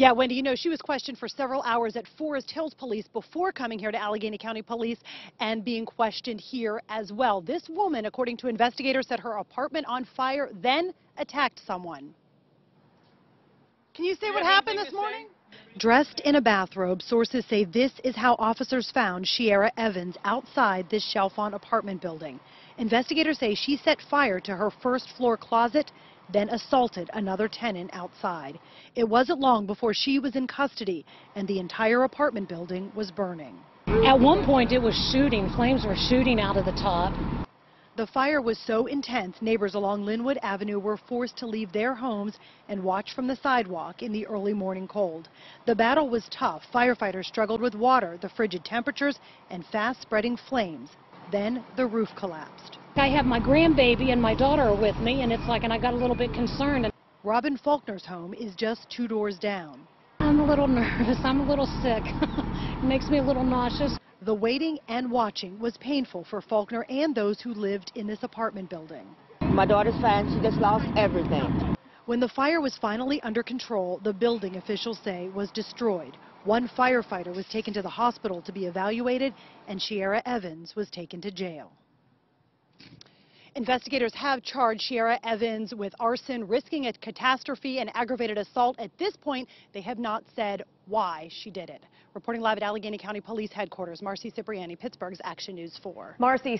Yeah, Wendy, you know, she was questioned for several hours at Forest Hills Police before coming here to Allegheny County Police and being questioned here as well. This woman, according to investigators, set her apartment on fire, then attacked someone. Can you say what happened this morning? Dressed in a bathrobe, sources say this is how officers found Shiera Evans outside this Chalfant apartment building. Investigators say she set fire to her first floor closet, then assaulted another tenant outside. It wasn't long before she was in custody and the entire apartment building was burning. At one point, it was shooting. Flames were shooting out of the top. The fire was so intense, neighbors along Linwood Avenue were forced to leave their homes and watch from the sidewalk in the early morning cold. The battle was tough. Firefighters struggled with water, the frigid temperatures, and fast-spreading flames. Then the roof collapsed. I have my grandbaby and my daughter with me, and it's like, and I got a little bit concerned. And Robin Faulkner's home is just two doors down. I'm a little nervous. I'm a little sick. it makes me a little nauseous. The waiting and watching was painful for Faulkner and those who lived in this apartment building. My daughter's fine. She just lost everything. When the fire was finally under control, the building officials say was destroyed. One firefighter was taken to the hospital to be evaluated, and Shiera Evans was taken to jail. Investigators have charged Shiera Evans with arson, risking a catastrophe, and aggravated assault. At this point, they have not said why she did it. Reporting live at Allegheny County Police Headquarters, Marcy Cipriani, Pittsburgh's Action News 4. Marcy